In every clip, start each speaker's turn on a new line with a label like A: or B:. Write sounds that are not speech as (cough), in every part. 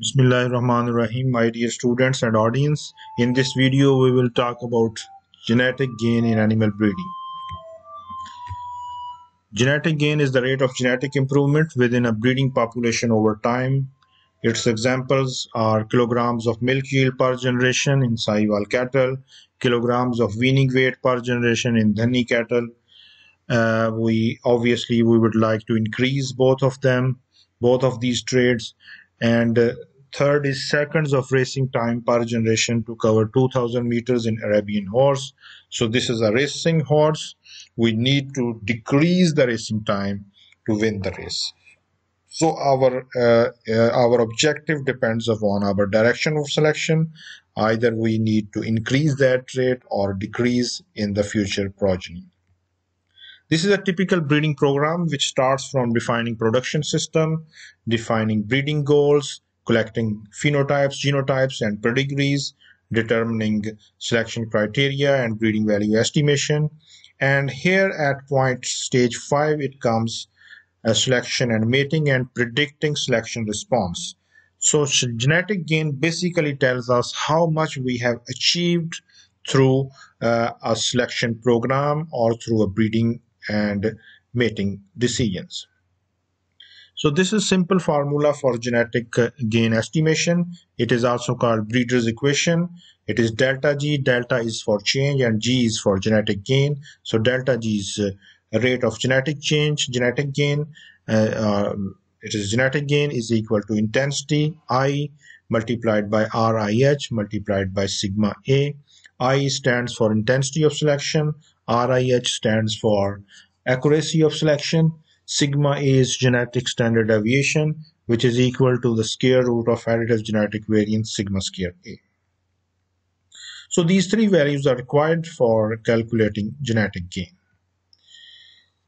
A: Bismillahirrahmanirrahim, my dear students and audience. In this video, we will talk about genetic gain in animal breeding. Genetic gain is the rate of genetic improvement within a breeding population over time. Its examples are kilograms of milk yield per generation in Sahiwal cattle, kilograms of weaning weight per generation in Dhanni cattle. Uh, we obviously we would like to increase both of them, both of these traits, and uh, Third is seconds of racing time per generation to cover 2000 meters in Arabian horse. So this is a racing horse. We need to decrease the racing time to win the race. So our uh, uh, our objective depends upon our direction of selection. Either we need to increase that rate or decrease in the future progeny. This is a typical breeding program which starts from defining production system, defining breeding goals, collecting phenotypes, genotypes, and pedigrees, determining selection criteria and breeding value estimation. And here at point stage 5, it comes a selection and mating and predicting selection response. So genetic gain basically tells us how much we have achieved through uh, a selection program or through a breeding and mating decisions. So this is simple formula for genetic uh, gain estimation. It is also called breeder's equation. It is delta G. Delta is for change and G is for genetic gain. So delta G is uh, rate of genetic change, genetic gain. Uh, uh, it is genetic gain is equal to intensity I multiplied by RIH multiplied by sigma A. I stands for intensity of selection. RIH stands for accuracy of selection Sigma A is genetic standard deviation, which is equal to the square root of additive genetic variance sigma square A. So these three values are required for calculating genetic gain.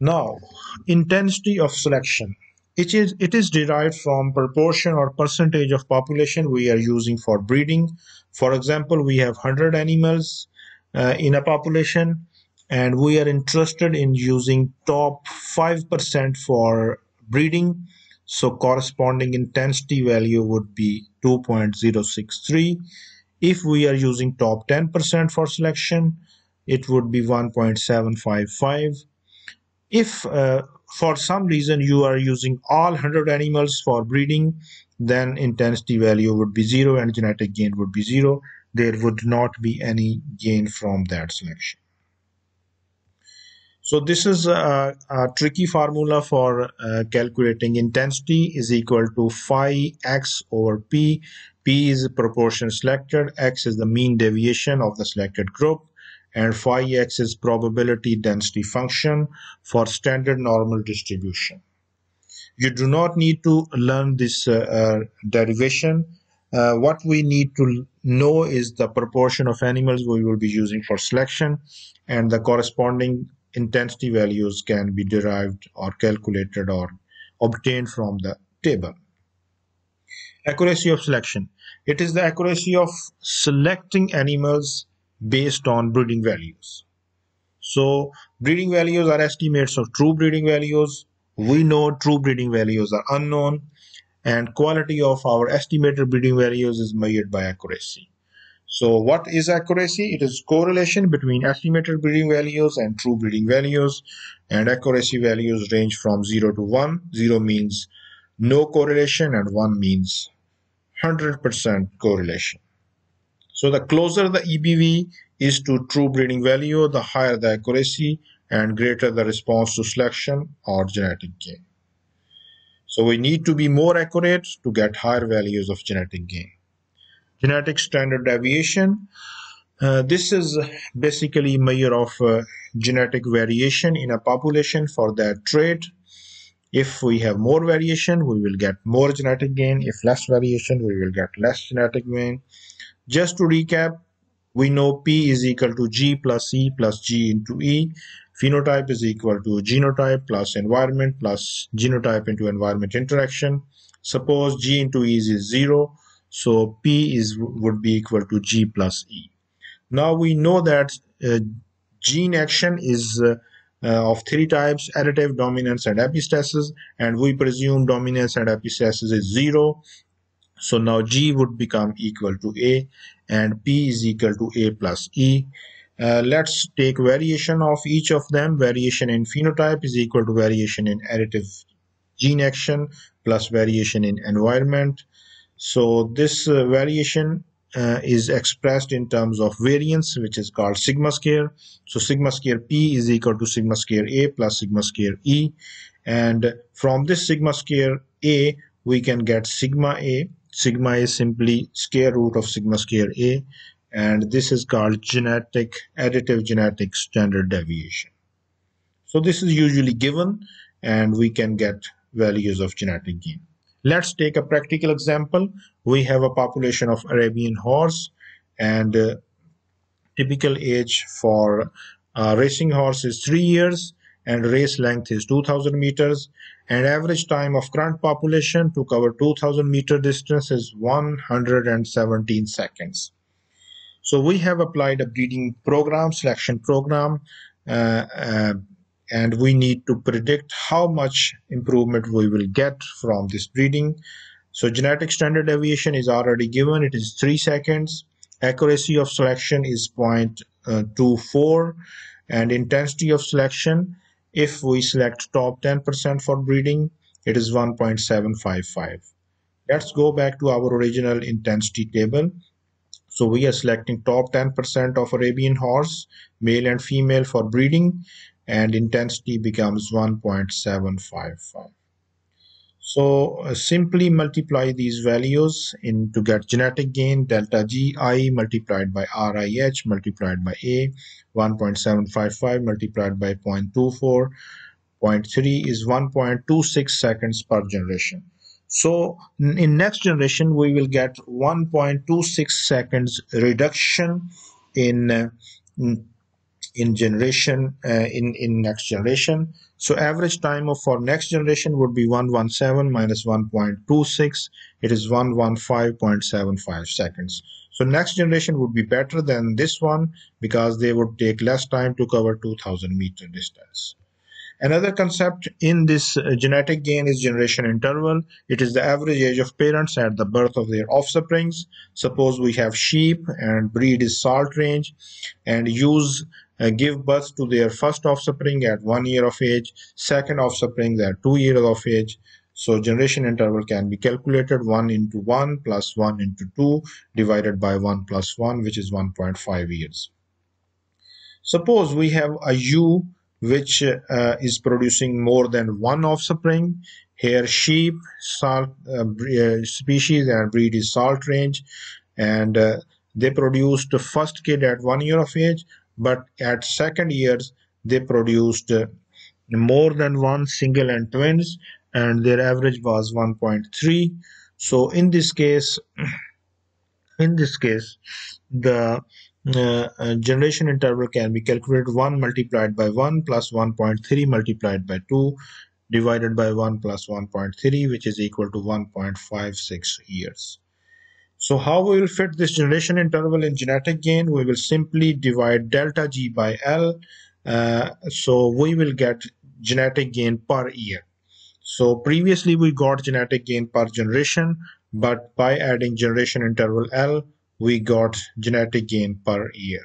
A: Now, intensity of selection. It is, it is derived from proportion or percentage of population we are using for breeding. For example, we have 100 animals uh, in a population and we are interested in using top 5% for breeding. So corresponding intensity value would be 2.063 if we are using top 10% for selection it would be 1.755 if uh, for some reason you are using all 100 animals for breeding then intensity value would be zero and genetic gain would be zero. There would not be any gain from that selection so this is a, a tricky formula for uh, calculating intensity is equal to phi x over p. p is proportion selected, x is the mean deviation of the selected group, and phi x is probability density function for standard normal distribution. You do not need to learn this uh, uh, derivation. Uh, what we need to know is the proportion of animals we will be using for selection and the corresponding intensity values can be derived or calculated or obtained from the table. Accuracy of selection. It is the accuracy of selecting animals based on breeding values. So breeding values are estimates of true breeding values. We know true breeding values are unknown and quality of our estimated breeding values is measured by accuracy. So what is accuracy? It is correlation between estimated breeding values and true breeding values and accuracy values range from 0 to 1. 0 means no correlation and 1 means 100% correlation. So the closer the EBV is to true breeding value, the higher the accuracy and greater the response to selection or genetic gain. So we need to be more accurate to get higher values of genetic gain genetic standard deviation. Uh, this is basically measure of uh, genetic variation in a population for that trait. If we have more variation, we will get more genetic gain. If less variation, we will get less genetic gain. Just to recap, we know P is equal to G plus E plus G into E. Phenotype is equal to genotype plus environment plus genotype into environment interaction. Suppose G into E is 0 so P is would be equal to G plus E. Now we know that uh, gene action is uh, uh, of three types, additive, dominance, and epistasis, and we presume dominance and epistasis is zero. So now G would become equal to A and P is equal to A plus E. Uh, let's take variation of each of them. Variation in phenotype is equal to variation in additive gene action plus variation in environment. So this uh, variation uh, is expressed in terms of variance which is called sigma square. So sigma square p is equal to sigma square a plus sigma square e. And from this sigma square a we can get sigma a. Sigma A is simply square root of sigma square a. And this is called genetic additive genetic standard deviation. So this is usually given and we can get values of genetic gain let's take a practical example. We have a population of arabian horse and uh, typical age for a racing horse is three years and race length is 2000 meters. And average time of current population to cover 2000 meter distance is 117 seconds. So we have applied a breeding program selection program uh, uh, and we need to predict how much improvement we will get from this breeding. So genetic standard deviation is already given. It is 3 seconds. Accuracy of selection is uh, 0.24 and intensity of selection if we select top 10% for breeding, it is 1.755. Let's go back to our original intensity table. So we are selecting top 10% of Arabian horse, male and female for breeding, and intensity becomes 1.755. So uh, simply multiply these values in to get genetic gain delta G I multiplied by RIH multiplied by A 1.755 multiplied by 0.24 0.3 is 1.26 seconds per generation. So in next generation we will get 1.26 seconds reduction in, uh, in generation uh, in in next generation so average time of for next generation would be 117 minus 1.26 it is 115.75 seconds so next generation would be better than this one because they would take less time to cover 2000 meter distance Another concept in this uh, genetic gain is generation interval. It is the average age of parents at the birth of their offsprings. Suppose we have sheep and breed is salt range and ewes give birth to their first offspring at one year of age, second offspring at two years of age. So generation interval can be calculated 1 into 1 plus 1 into 2 divided by 1 plus 1 which is 1.5 years. Suppose we have a ewe which uh, is producing more than one offspring. Here sheep, salt uh, uh, species and breed is salt range and uh, they produced the first kid at one year of age but at second years they produced uh, more than one single and twins and their average was 1.3 so in this case (clears throat) in this case the uh, uh, generation interval can be calculated 1 multiplied by 1 plus 1.3 multiplied by 2 divided by 1 plus 1.3 which is equal to 1.56 years. So how we will fit this generation interval in genetic gain? We will simply divide delta G by L. Uh, so we will get genetic gain per year. So previously we got genetic gain per generation, but by adding generation interval L, we got genetic gain per year.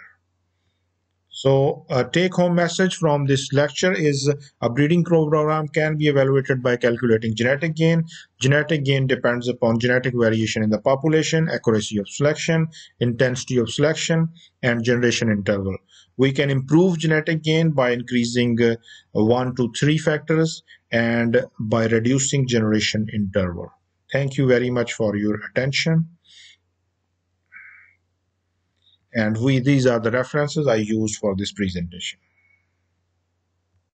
A: So a take-home message from this lecture is a breeding program can be evaluated by calculating genetic gain. Genetic gain depends upon genetic variation in the population, accuracy of selection, intensity of selection, and generation interval. We can improve genetic gain by increasing uh, one to three factors and by reducing generation interval. Thank you very much for your attention and we these are the references I used for this presentation.